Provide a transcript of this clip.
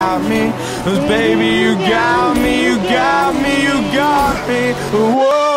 got me. Cause baby, you got me, you got me, you got me. Whoa.